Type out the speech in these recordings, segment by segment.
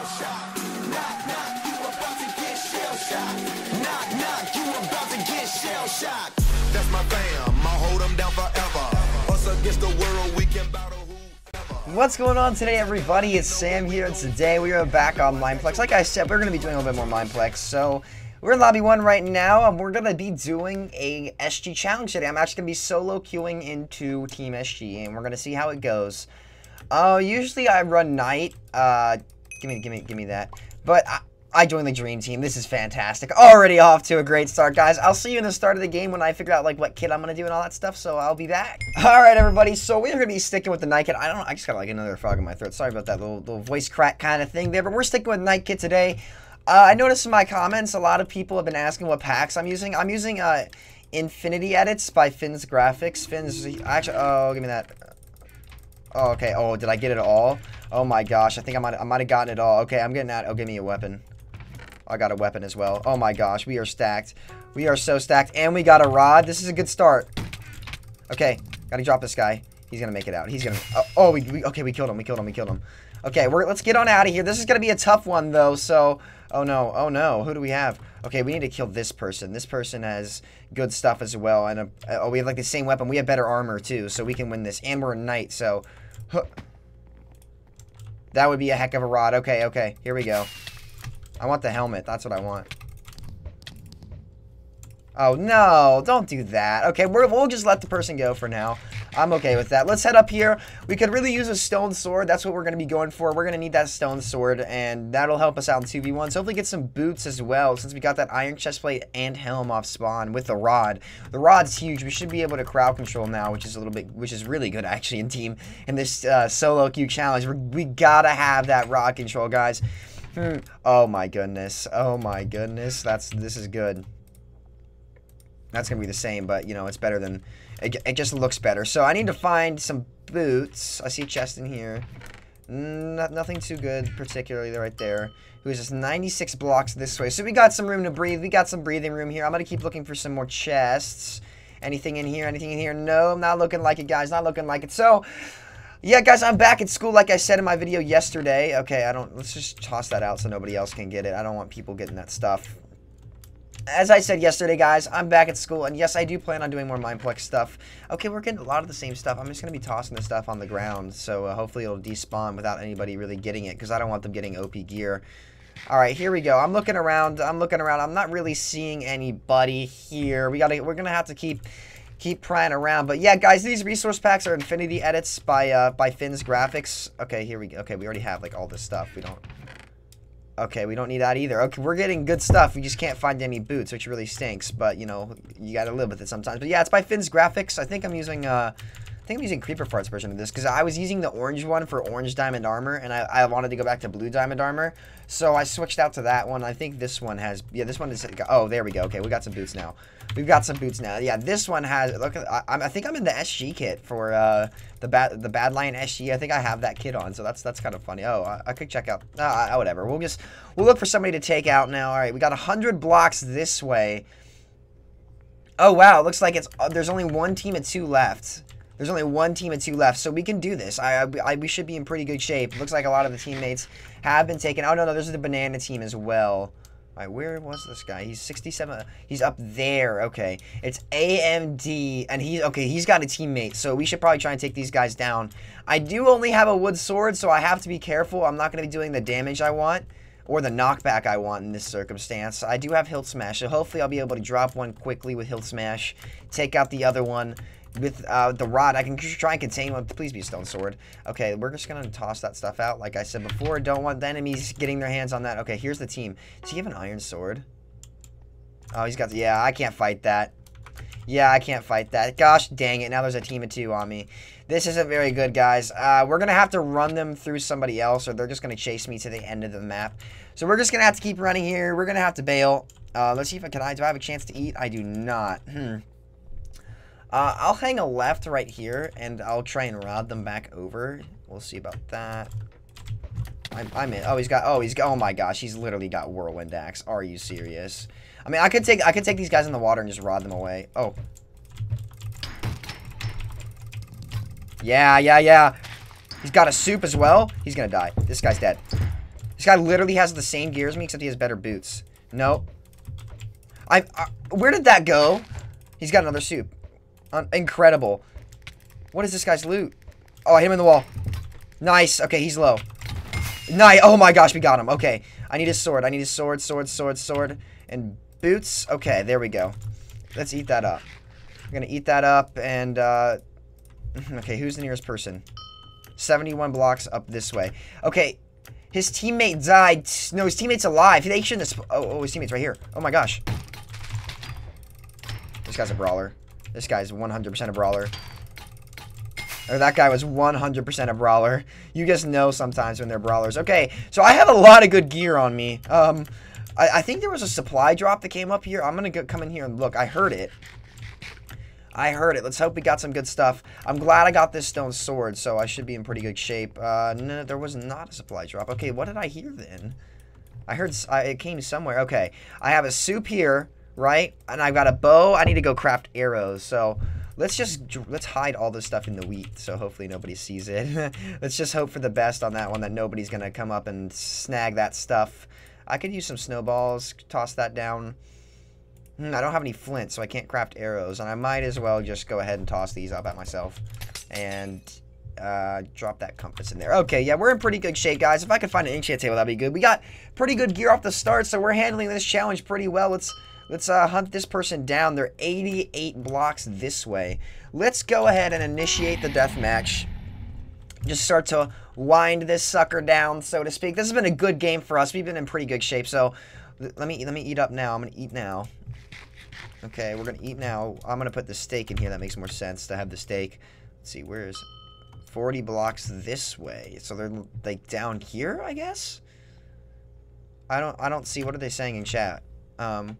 Knock, knock, you about to get shell. Knock, knock, you about to get shell. That's my I'll hold them down forever. What's going on today, everybody? It's Sam here, and today we are back on Mineplex. Like I said, we're going to be doing a little bit more Mineplex, so we're in Lobby 1 right now, and we're going to be doing a SG challenge today. I'm actually going to be solo queuing into Team SG, and we're going to see how it goes. Uh, usually I run Knight. Uh, give me, give me, give me that. But I, I joined the Dream Team. This is fantastic. Already off to a great start, guys. I'll see you in the start of the game when I figure out, like, what kit I'm going to do and all that stuff, so I'll be back. All right, everybody, so we're to be sticking with the Knight kit. I don't know, I just got, like, another frog in my throat. Sorry about that little, little voice crack kind of thing there, but we're sticking with Knight kit today. Uh, I noticed in my comments, a lot of people have been asking what packs I'm using. I'm using, uh, Infinity Edits by Finn's Graphics. Finn's, actually, oh, give me that. Oh, okay. Oh, did I get it all? Oh my gosh, I think I might I might have gotten it all. Okay, I'm getting that. Oh, give me a weapon. I got a weapon as well. Oh my gosh, we are stacked. We are so stacked. And we got a rod. This is a good start. Okay, gotta drop this guy. He's gonna make it out. He's gonna... Oh, oh we, we, okay, we killed him. We killed him. We killed him. Okay, we're, let's get on out of here. This is gonna be a tough one, though, so... Oh, no. Oh, no. Who do we have? Okay, we need to kill this person. This person has good stuff as well. And, a, oh, we have, like, the same weapon. We have better armor, too, so we can win this. And we're a knight, so... Huh. That would be a heck of a rod. Okay, okay. Here we go. I want the helmet. That's what I want. Oh, no. Don't do that. Okay, we will just let the person go for now. I'm okay with that. Let's head up here. We could really use a stone sword. That's what we're going to be going for. We're going to need that stone sword, and that'll help us out in 2v1s. Hopefully get some boots as well, since we got that iron chestplate and helm off spawn with the rod. The rod's huge. We should be able to crowd control now, which is a little bit, which is really good, actually, in team, in this uh, solo queue challenge. We're, we got to have that rod control, guys. Hmm. Oh, my goodness. Oh, my goodness. That's, this is good. That's going to be the same, but, you know, it's better than... It, it, just looks better. So I need to find some boots. I see chest in here. Not, nothing too good, particularly right there. Who's just 96 blocks this way. So we got some room to breathe. We got some breathing room here. I'm going to keep looking for some more chests. Anything in here? Anything in here? No, I'm not looking like it, guys. Not looking like it. So... Yeah, guys, I'm back at school like I said in my video yesterday. Okay, I don't... Let's just toss that out so nobody else can get it. I don't want people getting that stuff as I said yesterday, guys, I'm back at school, and yes, I do plan on doing more Mineplex stuff. Okay, we're getting a lot of the same stuff. I'm just going to be tossing this stuff on the ground, so uh, hopefully it'll despawn without anybody really getting it, because I don't want them getting OP gear. Alright, here we go. I'm looking around. I'm looking around. I'm not really seeing anybody here. We gotta, we're going to have to keep keep prying around. But yeah, guys, these resource packs are Infinity Edits by uh, by Finn's Graphics. Okay, here we go. Okay, we already have like all this stuff. We don't Okay, we don't need that either. Okay, we're getting good stuff. We just can't find any boots, which really stinks. But, you know, you gotta live with it sometimes. But yeah, it's by Finn's Graphics. I think I'm using, uh... I think I'm using Creeper Fart's version of this because I was using the orange one for orange diamond armor and I, I wanted to go back to blue diamond armor. So I switched out to that one. I think this one has, yeah, this one is, oh, there we go. Okay, we got some boots now. We've got some boots now. Yeah, this one has, look, I, I think I'm in the SG kit for uh, the bad the Bad Badlion SG. I think I have that kit on, so that's that's kind of funny. Oh, I, I could check out, uh, whatever. We'll just, we'll look for somebody to take out now. All right, we got 100 blocks this way. Oh, wow, looks like it's, uh, there's only one team of two left. There's only one team of two left, so we can do this. I, I, we should be in pretty good shape. Looks like a lot of the teammates have been taken. Oh, no, no, there's the banana team as well. All right, where was this guy? He's 67. Uh, he's up there. Okay. It's AMD, and he's, okay, he's got a teammate, so we should probably try and take these guys down. I do only have a wood sword, so I have to be careful. I'm not going to be doing the damage I want or the knockback I want in this circumstance. I do have Hilt Smash, so hopefully I'll be able to drop one quickly with Hilt Smash, take out the other one, with uh, the rod, I can try and contain one. Please be a stone sword. Okay, we're just going to toss that stuff out. Like I said before, don't want the enemies getting their hands on that. Okay, here's the team. Does he have an iron sword? Oh, he's got... Yeah, I can't fight that. Yeah, I can't fight that. Gosh dang it. Now there's a team of two on me. This isn't very good, guys. Uh, we're going to have to run them through somebody else, or they're just going to chase me to the end of the map. So we're just going to have to keep running here. We're going to have to bail. Uh, let's see if I can I do I have a chance to eat? I do not. Hmm. Uh, I'll hang a left right here, and I'll try and rod them back over. We'll see about that. I'm, I'm in. Oh, he's got. Oh, he's got. Oh my gosh, he's literally got whirlwind axe. Are you serious? I mean, I could take. I could take these guys in the water and just rod them away. Oh. Yeah, yeah, yeah. He's got a soup as well. He's gonna die. This guy's dead. This guy literally has the same gear as me, except he has better boots. No. I, uh, where did that go? He's got another soup. Incredible. What is this guy's loot? Oh, I hit him in the wall. Nice. Okay, he's low. Nice. Oh my gosh, we got him. Okay. I need his sword. I need his sword, sword, sword, sword. And boots. Okay, there we go. Let's eat that up. We're going to eat that up and, uh... Okay, who's the nearest person? 71 blocks up this way. Okay, his teammate died. No, his teammate's alive. They shouldn't have... Oh, oh, his teammate's right here. Oh my gosh. This guy's a brawler. This guy's 100% a brawler. Or that guy was 100% a brawler. You just know sometimes when they're brawlers. Okay, so I have a lot of good gear on me. Um, I, I think there was a supply drop that came up here. I'm going to come in here and look. I heard it. I heard it. Let's hope we got some good stuff. I'm glad I got this stone sword, so I should be in pretty good shape. Uh, no, there was not a supply drop. Okay, what did I hear then? I heard I, it came somewhere. Okay, I have a soup here, right? And I've got a bow. I need to go craft arrows, so... Let's just, let's hide all this stuff in the wheat, so hopefully nobody sees it. let's just hope for the best on that one, that nobody's going to come up and snag that stuff. I could use some snowballs, toss that down. Hmm, I don't have any flint, so I can't craft arrows, and I might as well just go ahead and toss these up at myself. And uh, drop that compass in there. Okay, yeah, we're in pretty good shape, guys. If I could find an enchant table, that'd be good. We got pretty good gear off the start, so we're handling this challenge pretty well. Let's Let's uh, hunt this person down. They're 88 blocks this way. Let's go ahead and initiate the death match. Just start to wind this sucker down, so to speak. This has been a good game for us. We've been in pretty good shape, so let me let me eat up now. I'm gonna eat now. Okay, we're gonna eat now. I'm gonna put the steak in here. That makes more sense to have the steak. Let's see, where is 40 blocks this way? So they're like down here, I guess. I don't I don't see. What are they saying in chat? Um,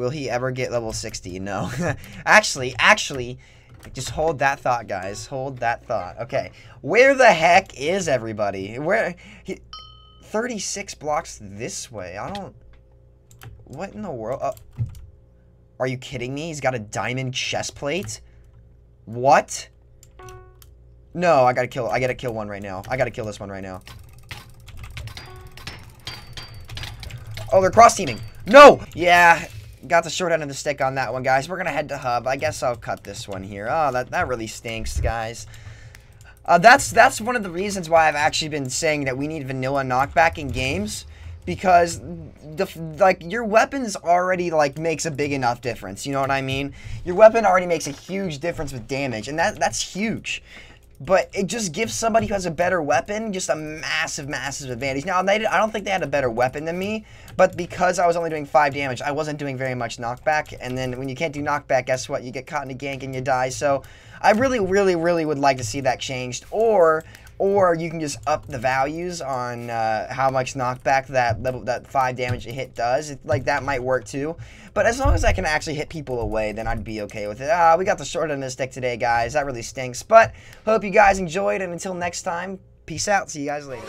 Will he ever get level 60? No. actually, actually, just hold that thought, guys. Hold that thought. Okay. Where the heck is everybody? Where... He, 36 blocks this way. I don't... What in the world? Uh, are you kidding me? He's got a diamond chest plate? What? No, I gotta kill... I gotta kill one right now. I gotta kill this one right now. Oh, they're cross-teaming. No! Yeah, got the short end of the stick on that one, guys. We're going to head to hub. I guess I'll cut this one here. Oh, that, that really stinks, guys. Uh, that's that's one of the reasons why I've actually been saying that we need vanilla knockback in games because the like your weapons already like makes a big enough difference. You know what I mean? Your weapon already makes a huge difference with damage, and that that's huge but it just gives somebody who has a better weapon just a massive, massive advantage. Now, I don't think they had a better weapon than me, but because I was only doing 5 damage, I wasn't doing very much knockback, and then when you can't do knockback, guess what? You get caught in a gank and you die, so I really, really, really would like to see that changed, or or you can just up the values on uh, how much knockback that level that five damage a hit does. It, like that might work too. But as long as I can actually hit people away, then I'd be okay with it. Ah, we got the short end of the stick today, guys. That really stinks. But hope you guys enjoyed, and until next time, peace out. See you guys later.